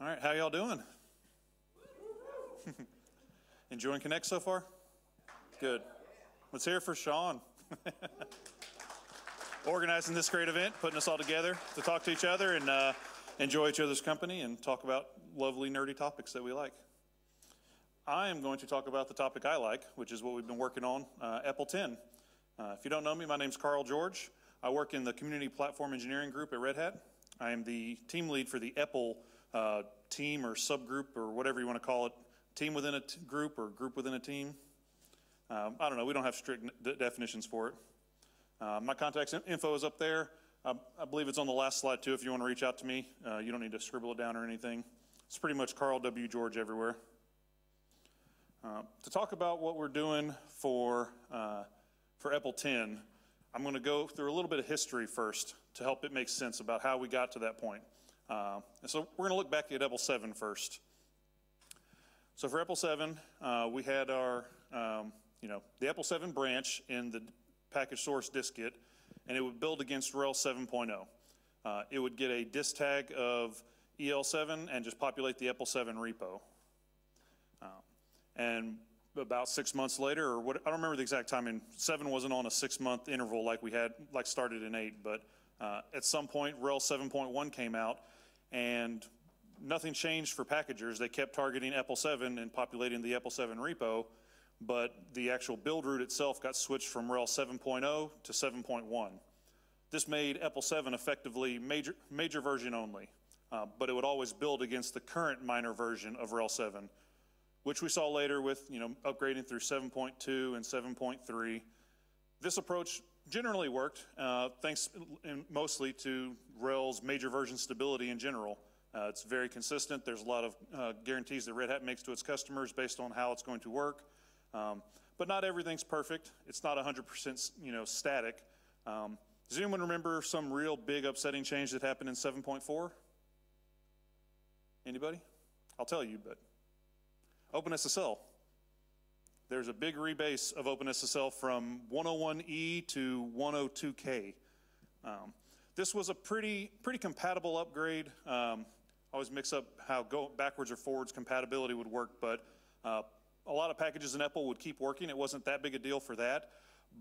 All right, how y'all doing? Enjoying Connect so far? Good. Let's hear for Sean. Organizing this great event, putting us all together to talk to each other and uh, enjoy each other's company and talk about lovely, nerdy topics that we like. I am going to talk about the topic I like, which is what we've been working on, uh, EPEL 10. Uh, if you don't know me, my name's Carl George. I work in the Community Platform Engineering Group at Red Hat. I am the team lead for the EPEL uh, team or subgroup or whatever you want to call it, team within a group or group within a team. Um, I don't know. We don't have strict definitions for it. Uh, my contact info is up there. I, I, believe it's on the last slide too. If you want to reach out to me, uh, you don't need to scribble it down or anything. It's pretty much Carl W. George everywhere. Uh, to talk about what we're doing for uh, for EPEL 10, I'm going to go through a little bit of history first to help it make sense about how we got to that point. Uh, and so we're going to look back at EPEL 7 first. So for EPEL 7, uh, we had our, um, you know, the EPEL 7 branch in the package source dist-git, and it would build against RHEL 7.0. Uh, it would get a dist tag of EL7 and just populate the EPEL 7 repo. Uh, and about six months later, or what, I don't remember the exact timing, seven wasn't on a six month interval like we had, like started in eight, but uh, at some point, RHEL 7.1 came out, and nothing changed for packagers. They kept targeting EPEL 7 and populating the EPEL 7 repo, but the actual build route itself got switched from RHEL 7.0 to 7.1. This made EPEL 7 effectively major, major version only, uh, but it would always build against the current minor version of RHEL 7, which we saw later with you know upgrading through 7.2 and 7.3. This approach generally worked, uh, thanks mostly to RHEL's major version stability in general. Uh, it's very consistent. There's a lot of uh, guarantees that Red Hat makes to its customers based on how it's going to work. Um, but not everything's perfect. It's not 100% you know, static. Um, does anyone remember some real big upsetting change that happened in 7.4? Anybody? I'll tell you, but OpenSSL there's a big rebase of OpenSSL from 101E to 102K. Um, this was a pretty, pretty compatible upgrade. Um, I always mix up how go backwards or forwards compatibility would work, but uh, a lot of packages in EPEL would keep working. It wasn't that big a deal for that.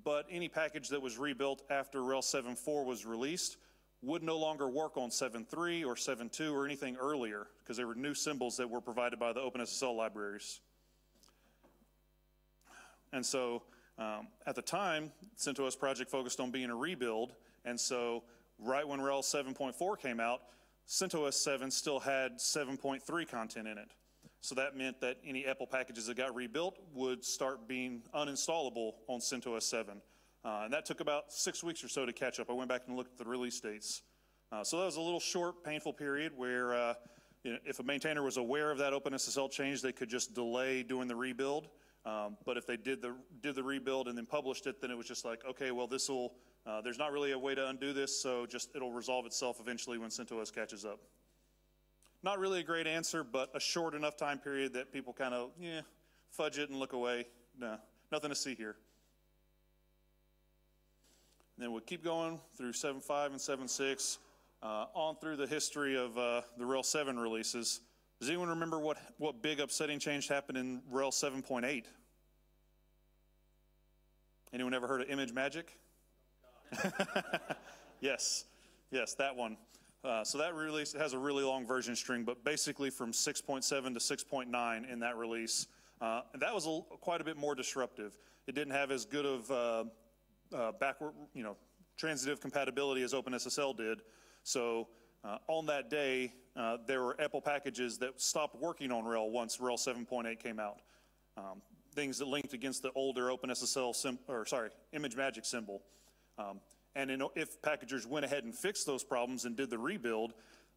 But any package that was rebuilt after RHEL 7.4 was released would no longer work on 7.3 or 7.2 or anything earlier because there were new symbols that were provided by the OpenSSL libraries. And so um, at the time, CentOS project focused on being a rebuild. And so right when RHEL 7.4 came out, CentOS 7 still had 7.3 content in it. So that meant that any EPEL packages that got rebuilt would start being uninstallable on CentOS 7. Uh, and that took about six weeks or so to catch up. I went back and looked at the release dates. Uh, so that was a little short, painful period where uh, you know, if a maintainer was aware of that OpenSSL change, they could just delay doing the rebuild. Um, but if they did the did the rebuild and then published it, then it was just like, okay, well, this will. Uh, there's not really a way to undo this, so just it'll resolve itself eventually when CentOS catches up. Not really a great answer, but a short enough time period that people kind of yeah fudge it and look away. No, nothing to see here. And then we'll keep going through 7.5 and 7.6, uh, on through the history of uh, the RHEL 7 releases. Does anyone remember what, what big upsetting change happened in RHEL 7.8? Anyone ever heard of ImageMagick? yes, yes, that one. Uh, so that release has a really long version string, but basically from 6.7 to 6.9 in that release. Uh, and that was a, quite a bit more disruptive. It didn't have as good of uh, uh backward, you know, transitive compatibility as OpenSSL did. So uh, on that day, uh, there were EPEL packages that stopped working on RHEL once RHEL 7.8 came out. Um, things that linked against the older OpenSSL sim- or sorry, ImageMagick symbol. Um, and in, if packagers went ahead and fixed those problems and did the rebuild,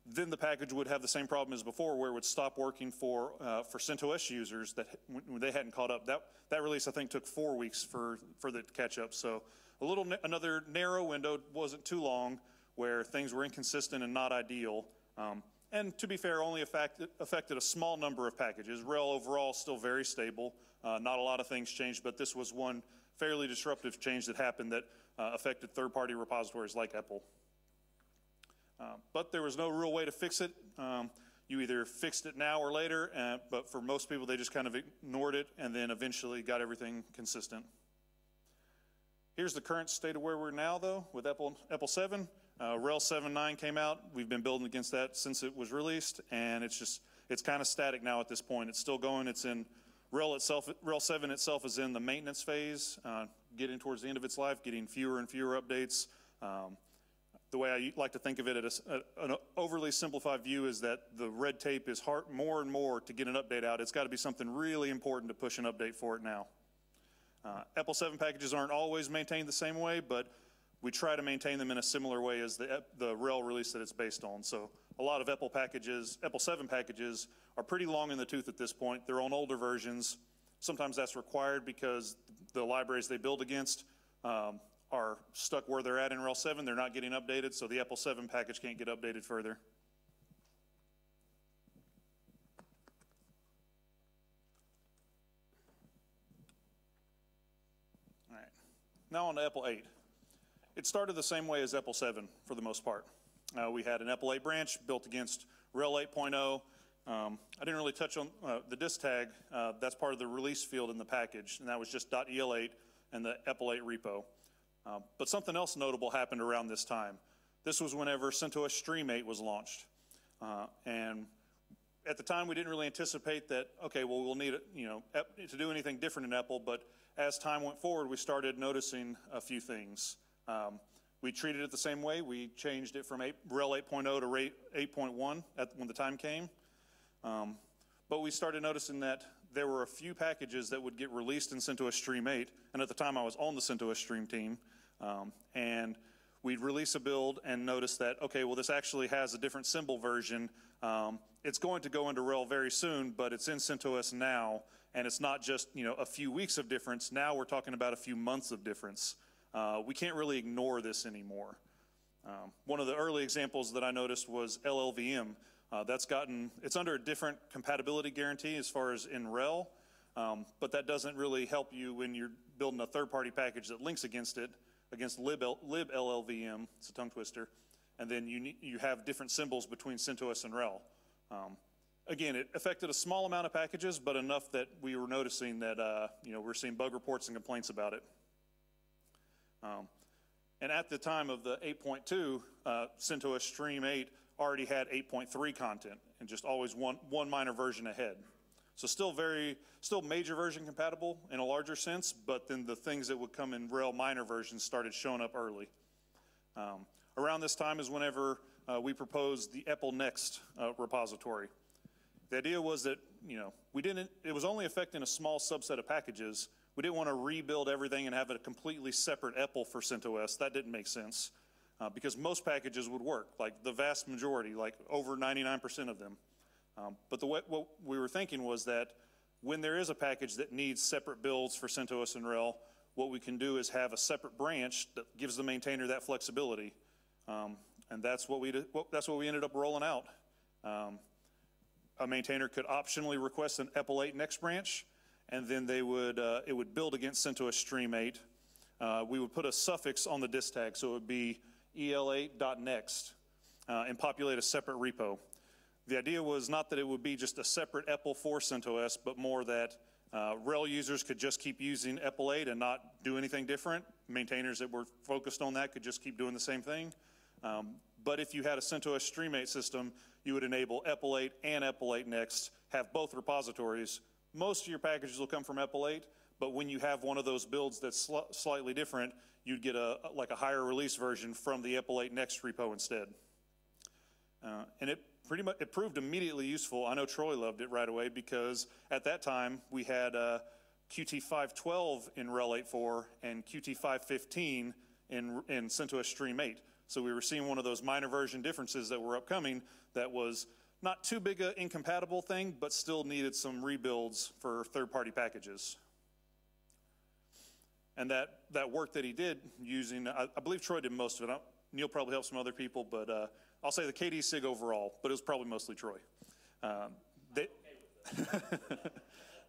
then the package would have the same problem as before, where it would stop working for uh, for CentOS users that when they hadn't caught up. That that release I think took four weeks for for the catch up. So a little another narrow window wasn't too long where things were inconsistent and not ideal. Um, and to be fair, only affected, affected a small number of packages. RHEL overall still very stable. Uh, not a lot of things changed, but this was one fairly disruptive change that happened that uh, affected third-party repositories like EPEL. Uh, but there was no real way to fix it. Um, you either fixed it now or later, uh, but for most people, they just kind of ignored it and then eventually got everything consistent. Here's the current state of where we're now, though, with Apple, EPEL 7. Uh, RHEL 7.9 came out. We've been building against that since it was released, and it's just, it's kind of static now at this point. It's still going. It's in, RHEL itself, RHEL 7 itself is in the maintenance phase, uh, getting towards the end of its life, getting fewer and fewer updates. Um, the way I like to think of it, at a, an overly simplified view, is that the red tape is hard more and more to get an update out. It's got to be something really important to push an update for it now. Uh, EPEL 7 packages aren't always maintained the same way, but we try to maintain them in a similar way as the, the RHEL release that it's based on. So a lot of EPEL packages, EPEL 7 packages are pretty long in the tooth at this point. They're on older versions. Sometimes that's required because the libraries they build against um, are stuck where they're at in RHEL 7. They're not getting updated, so the EPEL 7 package can't get updated further. All right, now on to EPEL 8. It started the same way as EPEL 7 for the most part. Uh, we had an EPEL 8 branch built against RHEL 8.0. Um, I didn't really touch on uh, the dist tag. Uh, that's part of the release field in the package, and that was just .el8 and the EPEL 8 repo. Uh, but something else notable happened around this time. This was whenever CentOS Stream 8 was launched. Uh, and at the time, we didn't really anticipate that, okay, well, we'll need, you know, to do anything different in EPEL, but as time went forward, we started noticing a few things. Um, we treated it the same way. We changed it from 8, RHEL 8.0 to 8.1 when the time came. Um, but we started noticing that there were a few packages that would get released in CentOS Stream 8, and at the time I was on the CentOS Stream team, um, and we'd release a build and notice that, okay, well, this actually has a different symbol version. Um, it's going to go into RHEL very soon, but it's in CentOS now, and it's not just, you know, a few weeks of difference. Now we're talking about a few months of difference. Uh, we can't really ignore this anymore. Um, one of the early examples that I noticed was LLVM. Uh, that's gotten, it's under a different compatibility guarantee as far as in RHEL, um, but that doesn't really help you when you're building a third-party package that links against it, against lib, lib LLVM, it's a tongue twister, and then you, you have different symbols between CentOS and RHEL. Um, again, it affected a small amount of packages, but enough that we were noticing that, uh, you know, we're seeing bug reports and complaints about it. Um, and at the time of the 8.2, uh, CentOS Stream 8 already had 8.3 content and just always one, one minor version ahead. So still very, still major version compatible in a larger sense, but then the things that would come in RHEL minor versions started showing up early. Um, around this time is whenever uh, we proposed the EPEL Next uh, repository. The idea was that, you know, we didn't, it was only affecting a small subset of packages, we didn't want to rebuild everything and have a completely separate EPEL for CentOS. That didn't make sense uh, because most packages would work, like the vast majority, like over 99% of them. Um, but the way, what we were thinking was that when there is a package that needs separate builds for CentOS and RHEL, what we can do is have a separate branch that gives the maintainer that flexibility. Um, and that's what, we, did that's what we ended up rolling out. Um, a maintainer could optionally request an EPEL 8 next branch, and then they would, uh, it would build against CentOS Stream 8. Uh, we would put a suffix on the dist tag, so it would be el8.next uh, and populate a separate repo. The idea was not that it would be just a separate EPEL for CentOS, but more that uh, RHEL users could just keep using EPEL 8 and not do anything different. Maintainers that were focused on that could just keep doing the same thing. Um, but if you had a CentOS Stream 8 system, you would enable EPEL 8 and EPEL 8 Next, have both repositories, most of your packages will come from 8, but when you have one of those builds that's sl slightly different, you'd get a like a higher release version from the 8 Next repo instead. Uh, and it pretty much it proved immediately useful. I know Troy loved it right away because at that time we had uh, Qt 512 in RHEL 8.4 and Qt 515 in, in CentOS Stream 8. So we were seeing one of those minor version differences that were upcoming that was not too big an incompatible thing, but still needed some rebuilds for third-party packages. And that, that work that he did using, I, I believe Troy did most of it. I, Neil probably helped some other people, but uh, I'll say the KDE SIG overall, but it was probably mostly Troy. Um, they,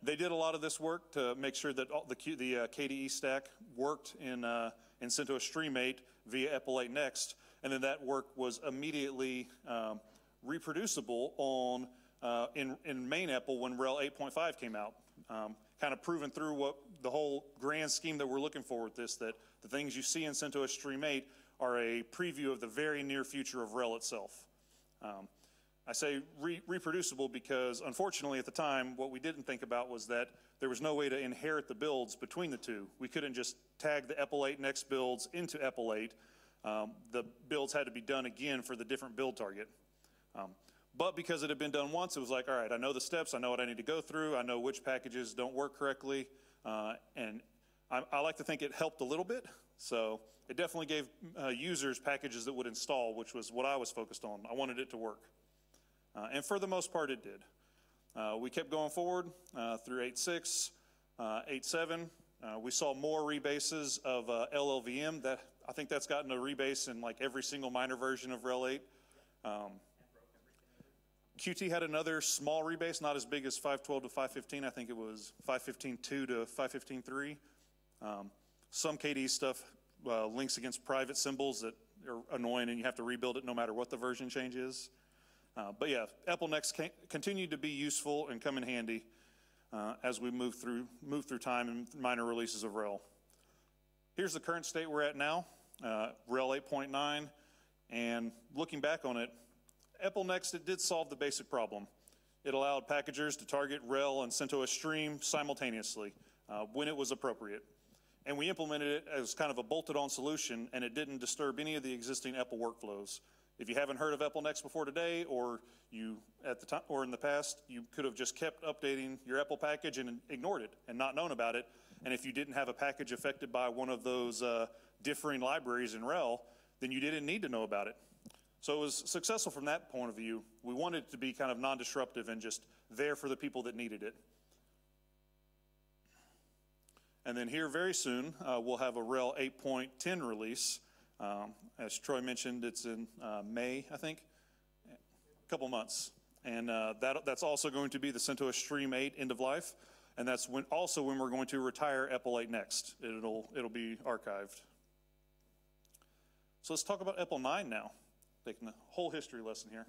they did a lot of this work to make sure that all the, the uh, KDE stack worked in, uh, in CentOS Stream 8 via EPEL 8 Next, and then that work was immediately um, reproducible on uh, in, in main EPEL when RHEL 8.5 came out. Um, kind of proving through what the whole grand scheme that we're looking for with this, that the things you see in CentOS Stream 8 are a preview of the very near future of RHEL itself. Um, I say re reproducible because unfortunately at the time, what we didn't think about was that there was no way to inherit the builds between the two. We couldn't just tag the EPEL 8 next builds into EPEL 8. Um, the builds had to be done again for the different build target. Um, but because it had been done once, it was like, all right, I know the steps, I know what I need to go through, I know which packages don't work correctly, uh, and I, I, like to think it helped a little bit. So it definitely gave uh, users packages that would install, which was what I was focused on. I wanted it to work. Uh, and for the most part, it did. Uh, we kept going forward uh, through 8.6, uh, 8.7. we saw more rebases of LLVM. That I think that's gotten a rebase in like every single minor version of RHEL 8. Um, Qt had another small rebase, not as big as 512 to 515. I think it was 515.2 to 515.3. Um, some KDE stuff uh, links against private symbols that are annoying and you have to rebuild it no matter what the version change is. Uh, but yeah, EPEL Next continued to be useful and come in handy uh, as we move through, move through time and minor releases of RHEL. Here's the current state we're at now, uh, RHEL 8.9, and looking back on it, EPEL Next, it did solve the basic problem. It allowed packagers to target RHEL and CentOS Stream simultaneously uh, when it was appropriate. And we implemented it as kind of a bolted on solution and it didn't disturb any of the existing EPEL workflows. If you haven't heard of EPEL Next before today, or you at the time or in the past, you could have just kept updating your EPEL package and ignored it and not known about it. And if you didn't have a package affected by one of those uh, differing libraries in RHEL, then you didn't need to know about it. So it was successful from that point of view. We wanted it to be kind of non-disruptive and just there for the people that needed it. And then here very soon, uh, we'll have a RHEL 8.10 release. Um, as Troy mentioned, it's in uh, May, I think, a couple months. And uh, that, that's also going to be the CentOS Stream 8 end of life. And that's when, also when we're going to retire EPEL 8 next. It'll, it'll be archived. So let's talk about EPEL 9 now, taking the whole history lesson here.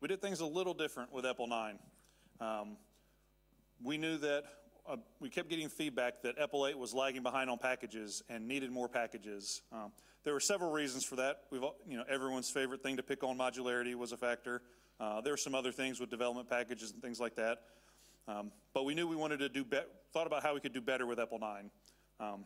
We did things a little different with EPEL 9. Um, we knew that uh, we kept getting feedback that EPEL 8 was lagging behind on packages and needed more packages. Um, there were several reasons for that. We've, you know, everyone's favorite thing to pick on modularity was a factor. Uh, there were some other things with development packages and things like that. Um, but we knew we wanted to do, better, thought about how we could do better with EPEL 9. Um,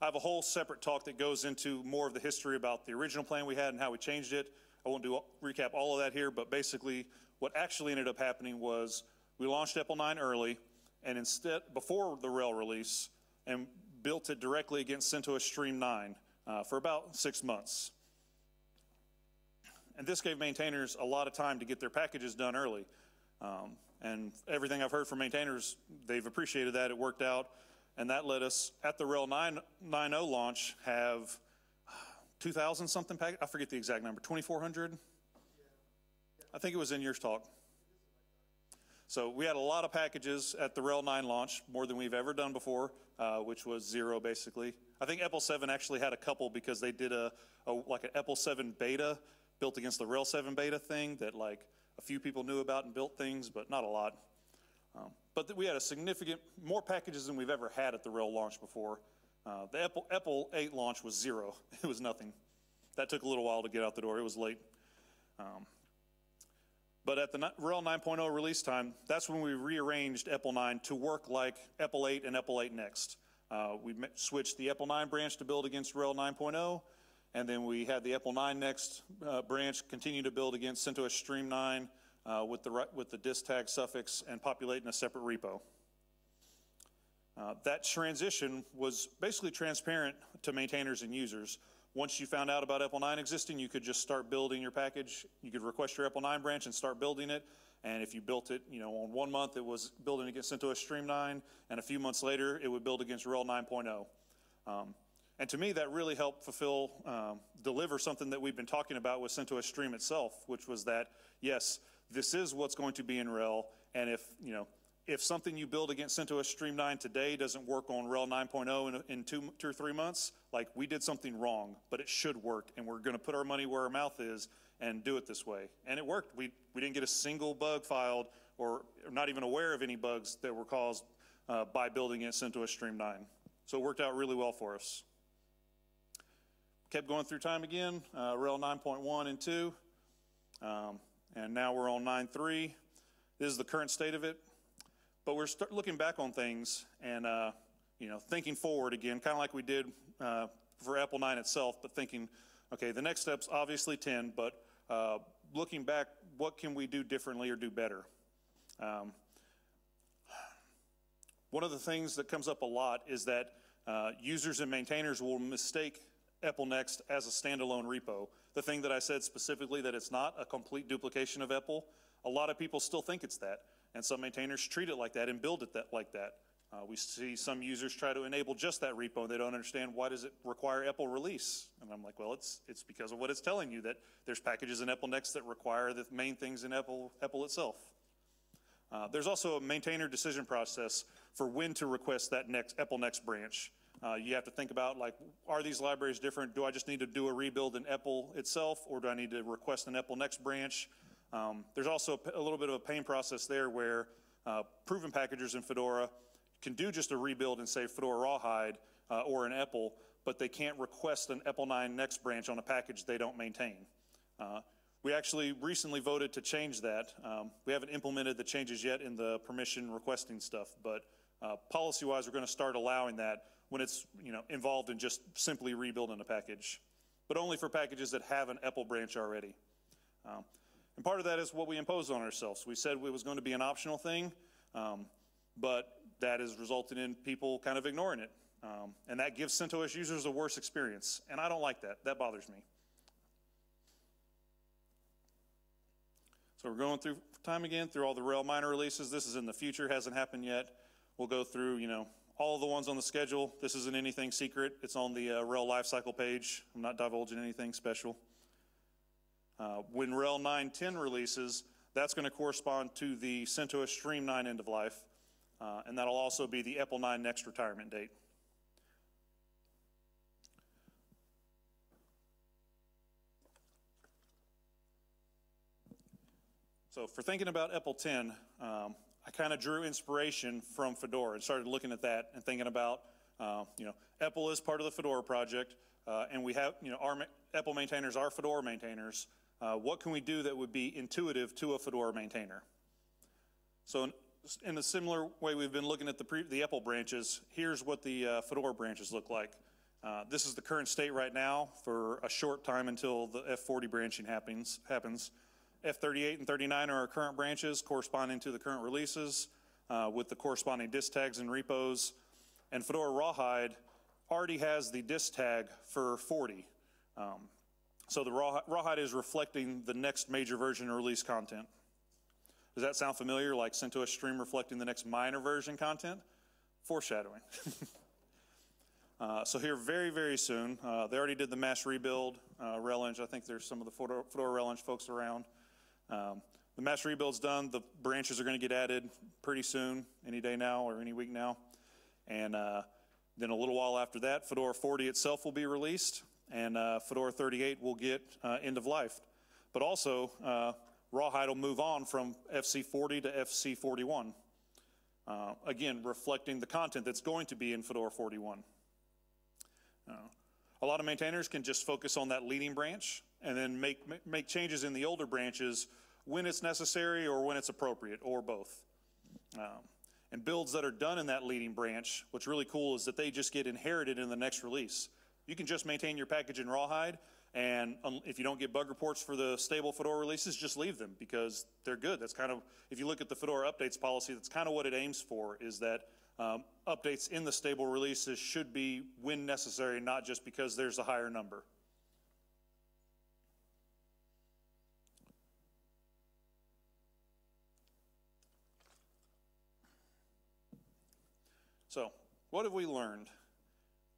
I have a whole separate talk that goes into more of the history about the original plan we had and how we changed it. I won't do recap all of that here, but basically what actually ended up happening was we launched EPEL 9 early, and instead, before the RHEL release, and built it directly against CentOS Stream 9 uh, for about six months. And this gave maintainers a lot of time to get their packages done early. Um, and everything I've heard from maintainers, they've appreciated that. It worked out. And that let us, at the RHEL 9.0 launch, have 2,000 something packages. I forget the exact number, 2,400? I think it was in your talk. So we had a lot of packages at the RHEL 9 launch, more than we've ever done before, uh, which was zero basically. I think EPEL 7 actually had a couple because they did a, a like an EPEL 7 beta built against the RHEL 7 beta thing that like a few people knew about and built things, but not a lot. Um, but we had a significant, more packages than we've ever had at the RHEL launch before. Uh, the Apple, EPEL 8 launch was zero. It was nothing. That took a little while to get out the door. It was late. Um, but at the RHEL 9.0 release time, that's when we rearranged EPEL 9 to work like EPEL 8 and EPEL 8 Next. Uh, we switched the EPEL 9 branch to build against RHEL 9.0, and then we had the EPEL 9 Next uh, branch continue to build against CentOS Stream 9 uh, with, the, with the dist tag suffix and populate in a separate repo. Uh, that transition was basically transparent to maintainers and users. Once you found out about EPEL 9 existing, you could just start building your package. You could request your EPEL 9 branch and start building it. And if you built it, you know, on one month, it was building against CentOS Stream 9, and a few months later, it would build against RHEL 9.0. Um, and to me, that really helped fulfill, um, deliver something that we've been talking about with CentOS Stream itself, which was that, yes, this is what's going to be in RHEL, and if, you know, if something you build against CentOS Stream 9 today doesn't work on RHEL 9.0 in, in two, two or three months, like we did something wrong, but it should work, and we're going to put our money where our mouth is and do it this way. And it worked. We, we didn't get a single bug filed or not even aware of any bugs that were caused uh, by building against CentOS Stream 9. So it worked out really well for us. Kept going through time again, uh, RHEL 9.1 and 2, um, and now we're on 9.3. This is the current state of it. But we're looking back on things and, uh, you know, thinking forward again, kind of like we did uh, for EPEL 9 itself, but thinking, okay, the next step's obviously 10, but uh, looking back, what can we do differently or do better? Um, one of the things that comes up a lot is that uh, users and maintainers will mistake EPEL Next as a standalone repo. The thing that I said specifically that it's not a complete duplication of EPEL, a lot of people still think it's that. And some maintainers treat it like that and build it that, like that. Uh, we see some users try to enable just that repo and they don't understand why does it require EPEL release. And I'm like, well, it's, it's because of what it's telling you that there's packages in EPEL Next that require the main things in EPEL, EPEL itself. Uh, there's also a maintainer decision process for when to request that next EPEL Next branch. Uh, you have to think about like, are these libraries different? Do I just need to do a rebuild in EPEL itself or do I need to request an EPEL Next branch? Um, there's also a, little bit of a pain process there where uh, proven packagers in Fedora can do just a rebuild and say Fedora Rawhide uh, or an EPEL, but they can't request an EPEL 9 next branch on a package they don't maintain. Uh, we actually recently voted to change that. Um, we haven't implemented the changes yet in the permission requesting stuff, but uh, policy-wise, we're going to start allowing that when it's you know involved in just simply rebuilding a package, but only for packages that have an EPEL branch already. Um, and part of that is what we imposed on ourselves. We said it was going to be an optional thing, um, but that has resulted in people kind of ignoring it. Um, and that gives CentOS users a worse experience. And I don't like that. That bothers me. So we're going through time again through all the RHEL minor releases. This is in the future, hasn't happened yet. We'll go through, you know, all the ones on the schedule. This isn't anything secret. It's on the uh, RHEL lifecycle page. I'm not divulging anything special. Uh, when RHEL 9.10 releases, that's going to correspond to the CentOS Stream 9 end of life, uh, and that'll also be the EPEL 9 next retirement date. So for thinking about EPEL 10, um, I kind of drew inspiration from Fedora and started looking at that and thinking about, uh, you know, EPEL is part of the Fedora project, uh, and we have, you know, our EPEL maintainers are Fedora maintainers uh, what can we do that would be intuitive to a Fedora maintainer? So in, in a similar way we've been looking at the, pre, the EPEL branches, here's what the uh, Fedora branches look like. Uh, this is the current state right now for a short time until the F40 branching happens. happens. F38 and 39 are our current branches corresponding to the current releases uh, with the corresponding dist tags and repos. And Fedora Rawhide already has the dist tag for 40. Um, so the raw, Rawhide is reflecting the next major version release content. Does that sound familiar, like CentOS Stream reflecting the next minor version content? Foreshadowing. uh, so here very, very soon, uh, they already did the mass rebuild, uh, RelEng. I think there's some of the Fedora, RelEng folks around. Um, the mass rebuild's done. The branches are going to get added pretty soon, any day now or any week now. And uh, then a little while after that, Fedora 40 itself will be released and uh, Fedora 38 will get uh, end of life. But also, uh, Rawhide will move on from FC40 to FC41. Uh, again, reflecting the content that's going to be in Fedora 41. Uh, a lot of maintainers can just focus on that leading branch and then make, make changes in the older branches when it's necessary or when it's appropriate, or both. Um, and builds that are done in that leading branch, what's really cool is that they just get inherited in the next release. You can just maintain your package in Rawhide, and if you don't get bug reports for the stable Fedora releases, just leave them because they're good. That's kind of, if you look at the Fedora updates policy, that's kind of what it aims for, is that um, updates in the stable releases should be when necessary, not just because there's a higher number. So, what have we learned?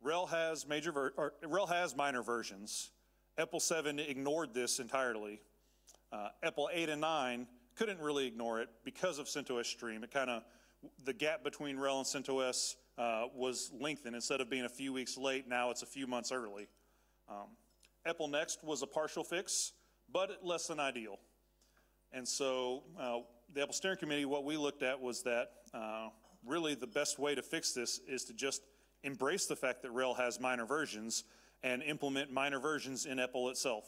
RHEL has major ver- or RHEL has minor versions. EPEL 7 ignored this entirely. Uh, EPEL 8 and 9 couldn't really ignore it because of CentOS Stream. It kind of the gap between RHEL and CentOS uh, was lengthened. Instead of being a few weeks late, now it's a few months early. Um, Next was a partial fix, but less than ideal. And so uh, the EPEL Steering Committee, what we looked at was that uh, really the best way to fix this is to just embrace the fact that RHEL has minor versions and implement minor versions in EPEL itself.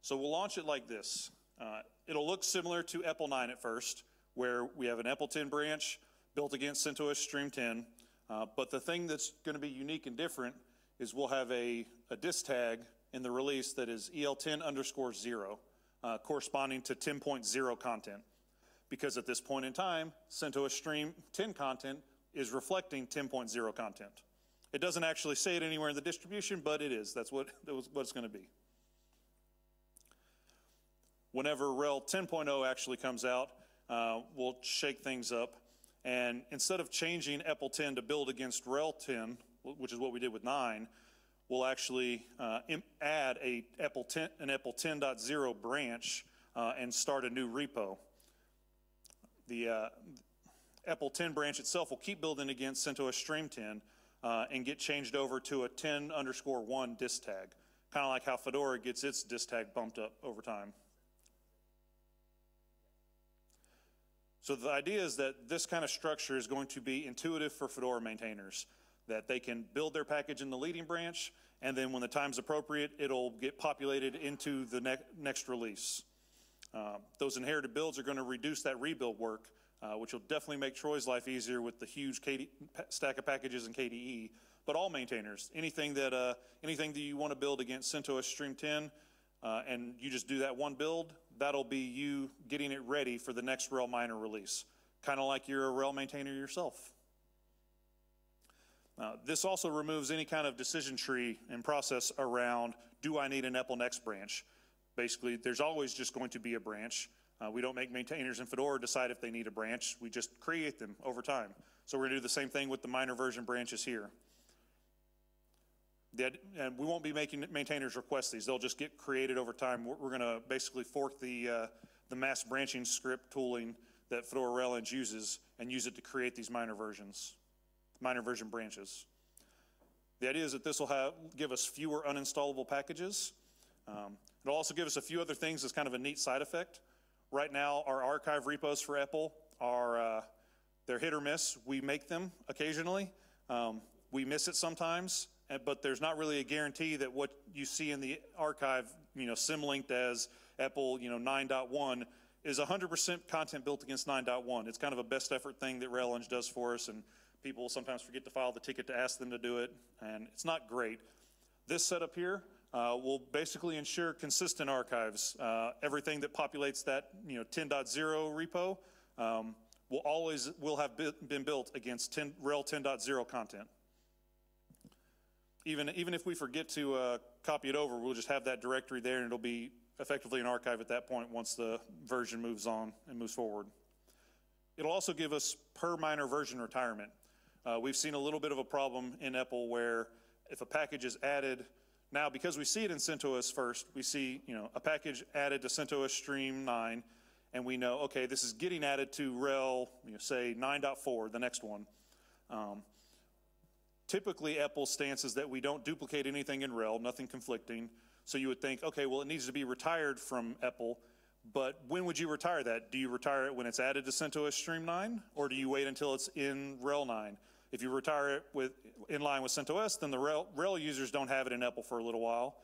So we'll launch it like this. Uh, it'll look similar to EPEL 9 at first, where we have an EPEL 10 branch built against CentOS Stream 10. Uh, but the thing that's going to be unique and different is we'll have a, a dist tag in the release that is EL10 underscore 0, uh, corresponding to 10.0 content. Because at this point in time, CentOS Stream 10 content is reflecting 10.0 content. It doesn't actually say it anywhere in the distribution, but it is. That's what, what it's going to be. Whenever RHEL 10.0 actually comes out, uh, we'll shake things up. And instead of changing EPEL 10 to build against RHEL 10, which is what we did with 9, we'll actually uh, add a EPEL 10, an EPEL 10.0 branch uh, and start a new repo. The uh, EPEL 10 branch itself will keep building against CentOS Stream 10 uh, and get changed over to a 10 underscore 1 dist tag, kind of like how Fedora gets its dist tag bumped up over time. So the idea is that this kind of structure is going to be intuitive for Fedora maintainers, that they can build their package in the leading branch, and then when the time's appropriate, it'll get populated into the ne next release. Uh, those inherited builds are going to reduce that rebuild work, uh, which will definitely make Troy's life easier with the huge KD, stack of packages in KDE. But all maintainers, anything that uh, anything that you want to build against CentOS Stream 10, uh, and you just do that one build, that'll be you getting it ready for the next RHEL minor release, kind of like you're a RHEL maintainer yourself. Uh, this also removes any kind of decision tree and process around, do I need an EPEL Next branch? Basically, there's always just going to be a branch. Uh, we don't make maintainers in Fedora decide if they need a branch. We just create them over time. So we're going to do the same thing with the minor version branches here. That, and we won't be making maintainers request these. They'll just get created over time. We're, we're going to basically fork the, uh, the mass branching script tooling that Fedora RHEL uses and use it to create these minor versions, minor version branches. The idea is that this will have, give us fewer uninstallable packages. Um, it'll also give us a few other things as kind of a neat side effect. Right now, our archive repos for EPEL are, uh, they're hit or miss. We make them occasionally. Um, we miss it sometimes but there's not really a guarantee that what you see in the archive, you know, symlinked as EPEL, you know, 9.1 is 100% content built against 9.1. It's kind of a best effort thing that RelEng does for us, and people sometimes forget to file the ticket to ask them to do it, and it's not great. This setup here uh, will basically ensure consistent archives. Uh, everything that populates that, you know, 10.0 repo um, will always will have been built against 10, RHEL 10.0 content even, even if we forget to uh, copy it over, we'll just have that directory there and it'll be effectively an archive at that point once the version moves on and moves forward. It'll also give us per minor version retirement. Uh, we've seen a little bit of a problem in EPEL where if a package is added, now because we see it in CentOS first, we see you know a package added to CentOS Stream 9, and we know, okay, this is getting added to RHEL, you know, say 9.4, the next one. Um, Typically, EPEL's stance is that we don't duplicate anything in RHEL, nothing conflicting. So you would think, okay, well, it needs to be retired from EPEL, but when would you retire that? Do you retire it when it's added to CentOS Stream 9, or do you wait until it's in RHEL 9? If you retire it with, in line with CentOS, then the RHEL, RHEL users don't have it in EPEL for a little while.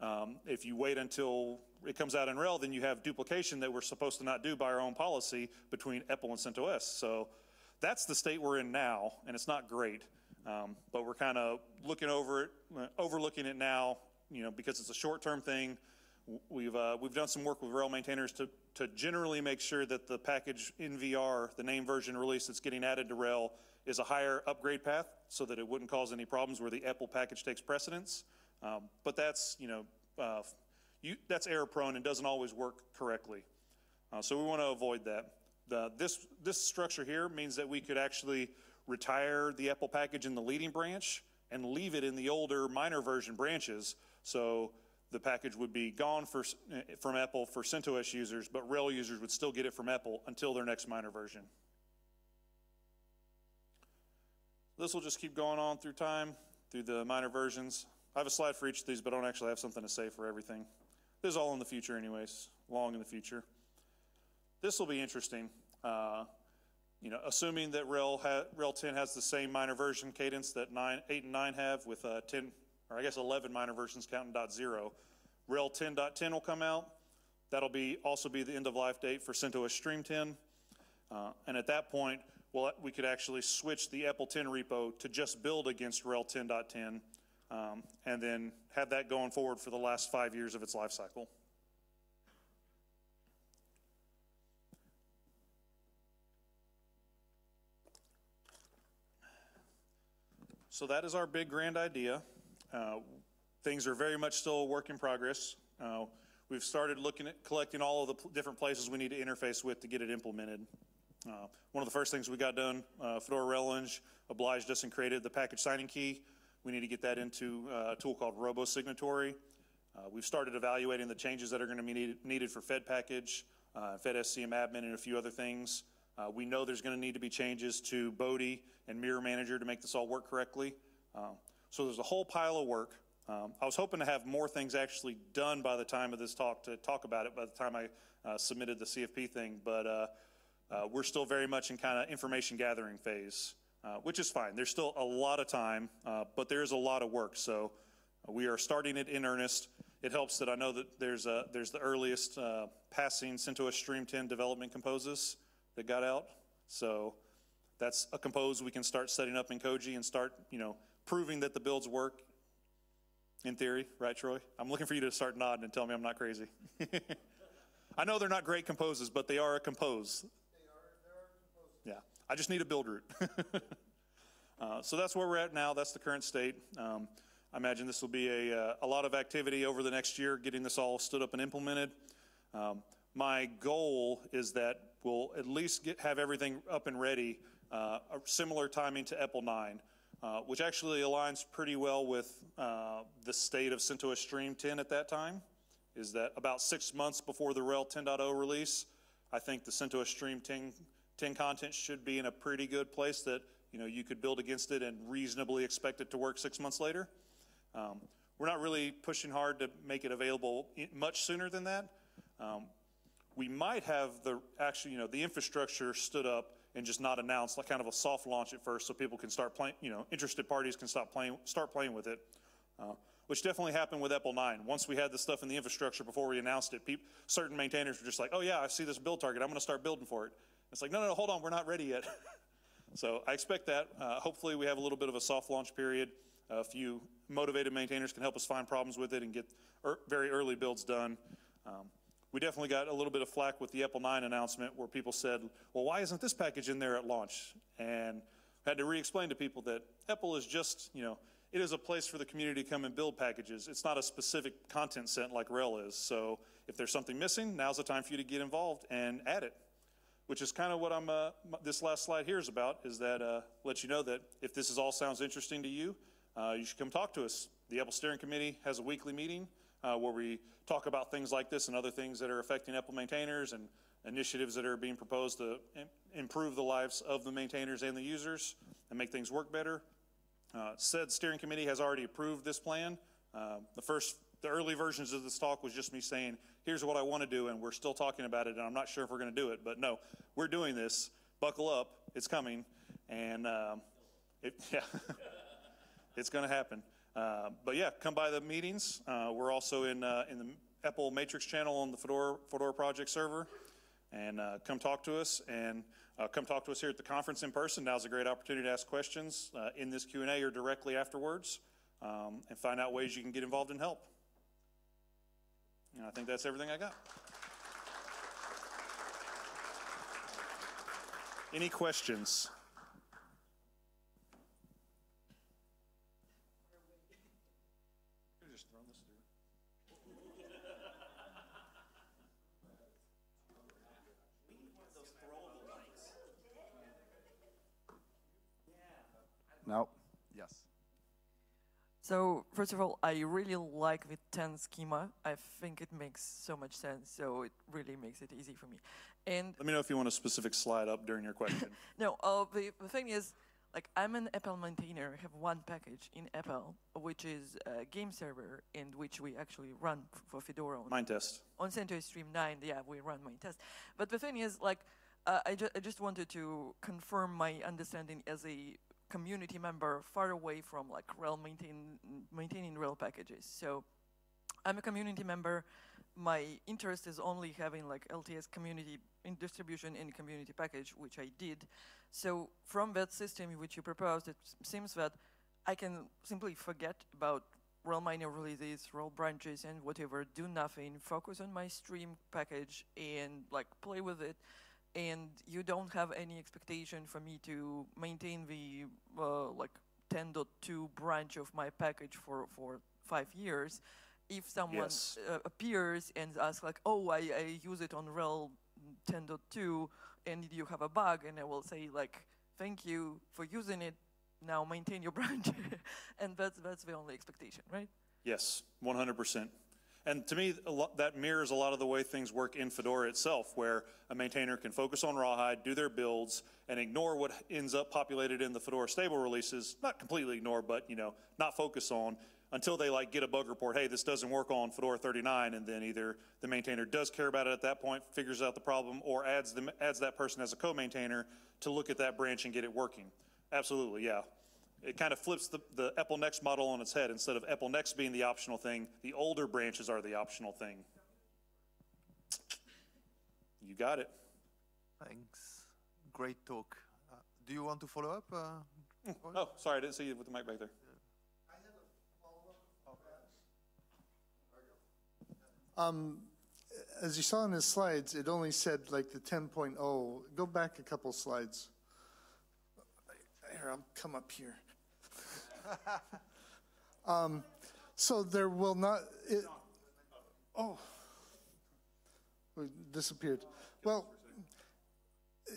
Um, if you wait until it comes out in RHEL, then you have duplication that we're supposed to not do by our own policy between EPEL and CentOS. So that's the state we're in now, and it's not great. Um, but we're kind of looking over it, overlooking it now, you know, because it's a short-term thing. We've, uh, we've done some work with RHEL maintainers to, to generally make sure that the package in VR, the name version release that's getting added to RHEL, is a higher upgrade path so that it wouldn't cause any problems where the EPEL package takes precedence. Um, but that's, you know, uh, you, that's error prone and doesn't always work correctly. Uh, so we want to avoid that. The, this, this structure here means that we could actually retire the EPEL package in the leading branch and leave it in the older minor version branches. So the package would be gone for, eh, from EPEL for CentOS users, but RHEL users would still get it from EPEL until their next minor version. This will just keep going on through time, through the minor versions. I have a slide for each of these, but I don't actually have something to say for everything. This is all in the future anyways, long in the future. This will be interesting. Uh, you know, assuming that RHEL ha, RHEL 10 has the same minor version cadence that nine, 8 and 9 have with uh, 10, or I guess 11 minor versions counting dot zero. RHEL 10.10 will come out. That'll be, also be the end of life date for CentOS Stream 10. Uh, and at that point, well, we could actually switch the EPEL 10 repo to just build against RHEL 10.10, um, and then have that going forward for the last five years of its life cycle. So that is our big grand idea. Uh, Things are very much still a work in progress. Uh, We've started looking at collecting all of the different places we need to interface with to get it implemented. Uh, One of the first things we got done, uh, Fedora RelEng obliged us and created the package signing key. We need to get that into uh, a tool called robosignatory. Uh, We've started evaluating the changes that are going to be needed- needed for fedpkg, uh, fedscm-admin, and a few other things. Uh, We know there's going to need to be changes to Bodhi and MirrorManager to make this all work correctly. Uh, So there's a whole pile of work. Um, I was hoping to have more things actually done by the time of this talk, to talk about it by the time I submitted the CFP thing, but uh, we're still very much in kind of information gathering phase, uh, which is fine. There's still a lot of time, uh, but there is a lot of work, so uh, we are starting it in earnest. It helps that I know that there's a, there's the earliest uh, passing CentOS Stream 10 development composes that got out, so that's a compose we can start setting up in Koji and start, you know, proving that the builds work in theory, right, Troy? I'm looking for you to start nodding and tell me I'm not crazy. I know they're not great composes, but they are a compose. Yeah, I just need a build route. uh, so that's where we're at now. That's the current state. Um, I imagine this will be a, uh, a lot of activity over the next year, getting this all stood up and implemented. Um, my goal is that we'll at least get, have everything up and ready, uh, a similar timing to EPEL 9, uh, which actually aligns pretty well with uh, the state of CentOS Stream 10 at that time. Is that about six months before the RHEL 10.0 release? I think the CentOS Stream 10, 10 content should be in a pretty good place that you know you could build against it and reasonably expect it to work six months later. Um, we're not really pushing hard to make it available much sooner than that. Um, we might have the actually, you know, the infrastructure stood up and just not announced, like kind of a soft launch at first, so people can start playing. You know, interested parties can stop playing, start playing with it. Uh, which definitely happened with EPEL 9. Once we had the stuff in the infrastructure before we announced it, certain maintainers were just like, "Oh yeah, I see this build target. I'm going to start building for it." It's like, no, no, no, hold on, we're not ready yet. So I expect that. Uh, hopefully, we have a little bit of a soft launch period. A few motivated maintainers can help us find problems with it and get er, very early builds done. Um, we definitely got a little bit of flack with the EPEL 9 announcement where people said, well, why isn't this package in there at launch? And had to re-explain to people that EPEL is just, you know, it is a place for the community to come and build packages. It's not a specific content set like RHEL is. So if there's something missing, now's the time for you to get involved and add it which is kind of what I'm, uh, this last slide here is about, is that, uh, let you know that if this is all sounds interesting to you, uh, you should come talk to us. The EPEL Steering Committee has a weekly meeting, uh, where we talk about things like this and other things that are affecting EPEL maintainers and initiatives that are being proposed to im- improve the lives of the maintainers and the users and make things work better. Uh, Said steering committee has already approved this plan. Uh, The first, the early versions of this talk was just me saying, here's what I want to do, and we're still talking about it, and I'm not sure if we're going to do it, but no, we're doing this. Buckle up, it's coming, and um, it, yeah, it's going to happen. Uh, But yeah, come by the meetings. Uh, We're also in, uh, in the EPEL Matrix channel on the Fedora, Fedora Project server, and uh, come talk to us, and uh, come talk to us here at the conference in person. Now's a great opportunity to ask questions uh, in this Q and A or directly afterwards, um, and find out ways you can get involved and help. And I think that's everything I got. Any questions? Nope. So first of all, I really like the 10 schema. I think it makes so much sense. So it really makes it easy for me. And Let me know if you want a specific slide up during your question. no, uh, the, the thing is, like I'm an EPEL maintainer. I have one package in EPEL, which is a game server, in which we actually run for Fedora on, Minetest. on CentOS Stream 9. Yeah, we run Minetest. But the thing is, like, uh, I, ju- I just wanted to confirm my understanding as a community member far away from like RHEL maintain, maintaining RHEL packages. So I'm a community member. My interest is only having like LTS community in distribution in community package, which I did. So from that system which you proposed, it seems that I can simply forget about RHEL minor releases, RHEL branches, and whatever. Do nothing. Focus on my stream package and like play with it. And you don't have any expectation for me to maintain the uh, like 10.2 branch of my package for for five years. If someone Yes. uh, appears and asks like, "Oh, I, I use it on RHEL 10.2, and you have a bug," and I will say like, "Thank you for using it. Now maintain your branch," and that's that's the only expectation, right? Yes, 100%. And to me, lot, that mirrors a lot of the way things work in Fedora itself, where a maintainer can focus on Rawhide, do their builds, and ignore what ends up populated in the Fedora stable releases. Not completely ignore, but you know, not focus on until they like get a bug report. Hey, this doesn't work on Fedora 39, and then either the maintainer does care about it at that point, figures out the problem, or adds them adds that person as a co-maintainer to look at that branch and get it working. Absolutely, yeah. It kind of flips the, the EPEL Next model on its head. Instead of EPEL Next being the optional thing, the older branches are the optional thing. You got it. Thanks. Great talk. Uh, do you want to follow up? Uh, Oh, sorry, I didn't see you with the mic back there. As you saw in his slides, it only said like the 10.0. Go back a couple slides. Here, I'll come up here. Um, So there will not, it, oh, it disappeared. Well,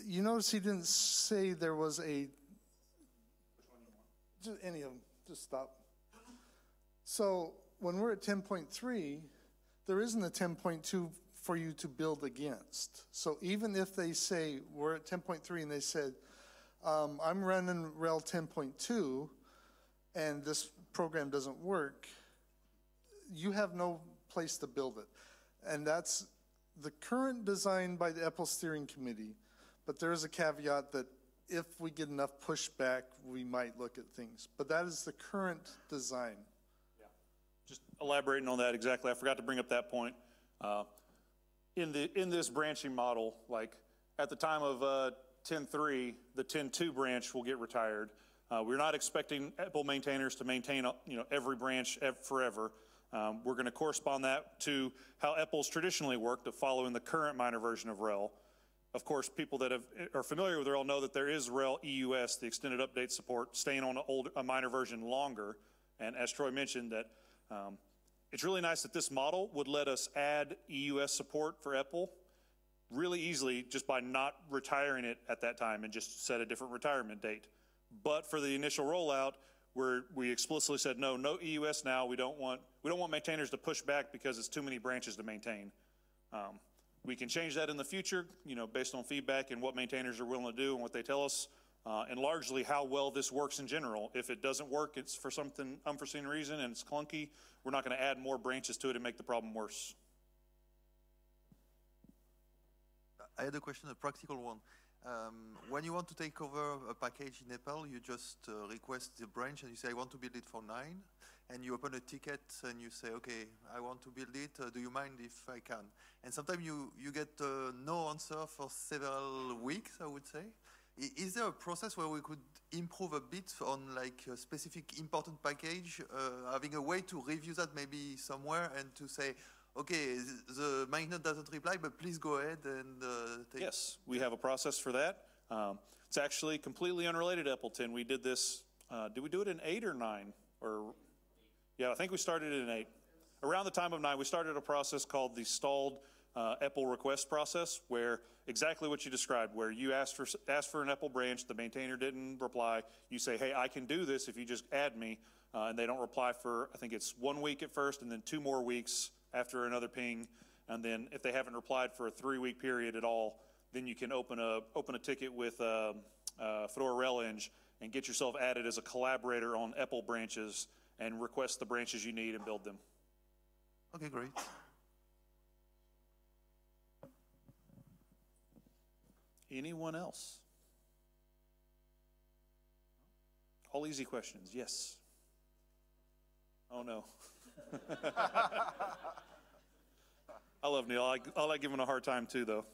you notice he didn't say there was a, just any of them, just stop. So when we're at 10.3, there isn't a 10.2 for you to build against. So even if they say, we're at 10.3 and they said, um, I'm running RHEL 10.2 and this program doesn't work, you have no place to build it. And that's the current design by the EPEL Steering Committee. But there is a caveat that if we get enough pushback, we might look at things. But that is the current design. Yeah. Just elaborating on that exactly, I forgot to bring up that point. Uh, In the, in this branching model, like, at the time of uh, 10.3, the 10.2 branch will get retired. Uh, We're not expecting EPEL maintainers to maintain, uh, you know, every branch ev- forever. Um, We're going to correspond that to how EPEL's traditionally worked, of following the current minor version of RHEL. Of course, people that have, are familiar with RHEL know that there is RHEL EUS, the extended update support, staying on old, a minor version longer. And as Troy mentioned, that um, it's really nice that this model would let us add EUS support for EPEL really easily just by not retiring it at that time and just set a different retirement date. But for the initial rollout, where we explicitly said, no, no EUS now, we don't want, we don't want maintainers to push back because it's too many branches to maintain. Um, We can change that in the future, you know, based on feedback and what maintainers are willing to do and what they tell us, uh, and largely how well this works in general. If it doesn't work, it's for something unforeseen reason and it's clunky, we're not going to add more branches to it and make the problem worse. I had a question, a practical one. Um, when you want to take over a package in EPEL, you just uh, request the branch and you say, I want to build it for nine. And you open a ticket and you say, okay, I want to build it. Uh, do you mind if I can? And sometimes you, you get uh, no answer for several weeks, I would say. I- Is there a process where we could improve a bit on like a specific important package, uh, having a way to review that maybe somewhere and to say, okay, the magnet doesn't reply, but please go ahead and uh, take. Yes, we have a process for that. Um, It's actually completely unrelated to EPEL 10. We did this, uh, did we do it in eight or nine? Or, yeah, I think we started in eight. Around the time of nine, we started a process called the stalled uh, request process where exactly what you described, where you asked for, asked for an EPEL branch, the maintainer didn't reply. You say, hey, I can do this if you just add me, uh, and they don't reply for, I think it's one week at first and then two more weeks after another ping. And then if they haven't replied for a three-week period at all, then you can open a, open a ticket with uh, uh, Fedora RelEng and get yourself added as a collaborator on EPEL branches and request the branches you need and build them. Okay, great. Anyone else? All easy questions, yes. Oh, no. I love Neil. I, I like giving him a hard time too, though.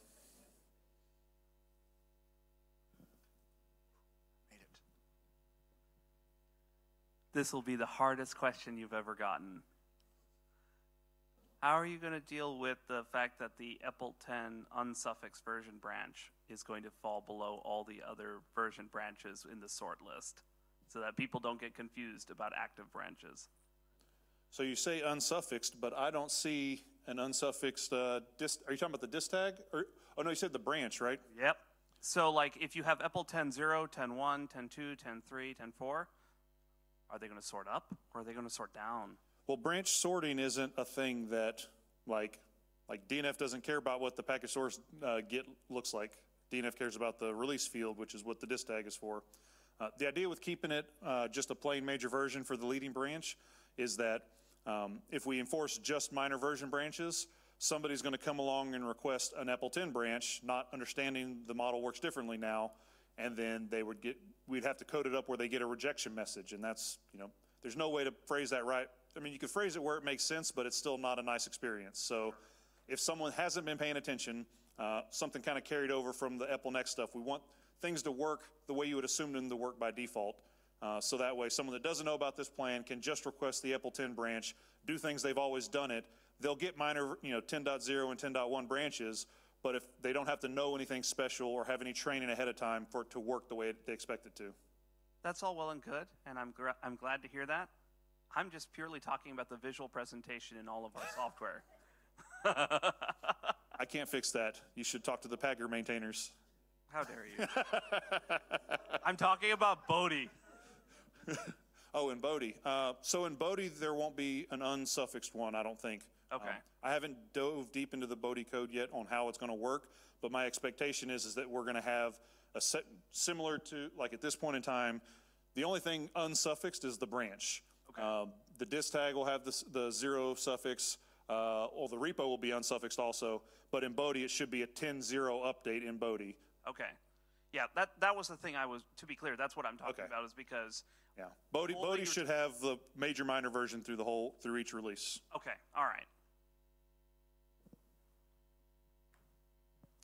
This will be the hardest question you've ever gotten. How are you going to deal with the fact that the EPEL 10 unsuffixed version branch is going to fall below all the other version branches in the sort list so that people don't get confused about active branches? So you say unsuffixed, but I don't see an unsuffixed uh, dist. Are you talking about the dist tag? Or oh no, you said the branch, right? Yep. So, like, if you have EPEL 10 0, 10 1, 10 2, 10 3, 10 4, are they going to sort up or are they going to sort down? Well, branch sorting isn't a thing that like like DNF doesn't care about what the package source uh, git looks like. DNF cares about the release field, which is what the dist tag is for. Uh, the idea with keeping it uh, just a plain major version for the leading branch is that um, if we enforce just minor version branches, somebody's going to come along and request an EPEL 10 branch, not understanding the model works differently now, and then they would get we'd have to code it up where they get a rejection message, and that's you know there's no way to phrase that right. I mean, you could phrase it where it makes sense, but it's still not a nice experience. So, if someone hasn't been paying attention, uh, something kind of carried over from the EPEL Next stuff, we want things to work the way you would assume them to work by default. Uh, so that way, someone that doesn't know about this plan can just request the 10 branch, do things they've always done it. They'll get minor, you know, 10.0 and 10.1 branches, but if they don't have to know anything special or have any training ahead of time for it to work the way they expect it to. That's all well and good, and I'm, gra- I'm glad to hear that. I'm just purely talking about the visual presentation in all of our software. I can't fix that. You should talk to the Packer maintainers. How dare you? I'm talking about Bodhi. Oh, in Bodhi. Uh, so in Bodhi, there won't be an unsuffixed one, I don't think. Okay. Um, I haven't dove deep into the Bodhi code yet on how it's going to work, but my expectation is, is that we're going to have a set similar to, like at this point in time, the only thing unsuffixed is the branch. Okay. Uh, the dist tag will have this, the zero suffix, uh, or the repo will be unsuffixed also, but in Bodhi, it should be a 10-0 update in Bodhi. Okay. Yeah, that, that was the thing I was, to be clear, that's what I'm talking Okay. about is because, Yeah. Bodhi, Only Bodhi your- should have the major minor version through the whole, through each release. okay, all right.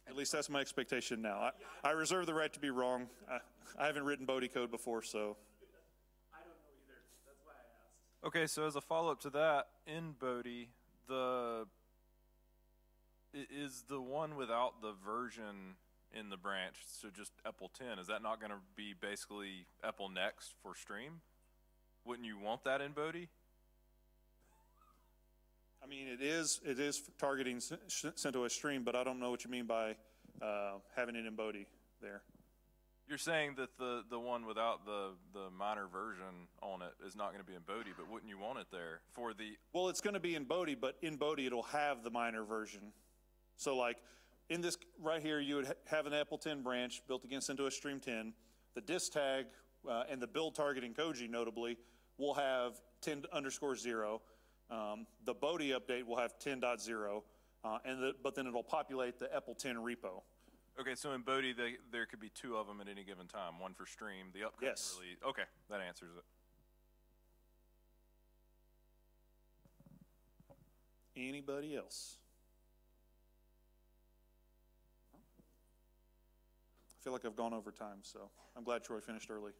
At least that's my expectation now. I, I reserve the right to be wrong. I, I haven't written Bodhi code before, so. I don't know either. That's why I asked. Okay, so as a follow-up to that, in Bodhi, the i- is the one without the version in the branch, so just EPEL 10, is that not going to be basically EPEL Next for stream? Wouldn't you want that in Bodhi? I mean, it is, it is targeting CentOS Stream, but I don't know what you mean by uh, having it in Bodhi there. You're saying that the, the one without the, the minor version on it is not going to be in Bodhi, but wouldn't you want it there for the Well, it's going to be in Bodhi, but in Bodhi, it'll have the minor version. So like, in this, right here, you would have an EPEL 10 branch built against into a Stream 10. The dist tag uh, and the build targeting Koji notably will have 10 underscore zero. Um, the Bodhi update will have 10.0, uh, and the, but then it'll populate the EPEL 10 repo. Okay, so in Bodhi, they, there could be two of them at any given time, one for stream, the upcoming Yes. release. Okay, that answers it. Anybody else? I feel like I've gone over time, so I'm glad Troy finished early.